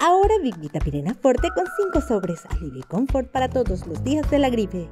Ahora Big Vita Pirena Forte con 5 sobres. Alivio y confort para todos los días de la gripe.